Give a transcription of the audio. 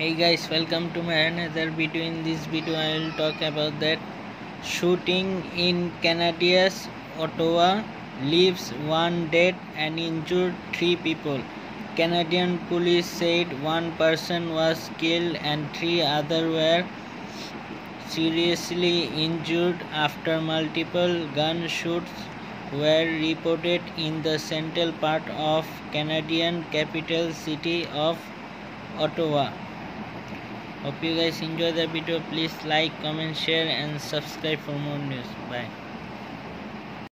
hey guys welcome to my another video. In this video i will talk about that shooting in canada's ottawa leaves one dead and injured three people. Canadian police said one person was killed and three other were seriously injured after multiple gunshots were reported in the central part of canadian capital city of ottawa hope you guys enjoy the video. Please like comment share and subscribe for more news. Bye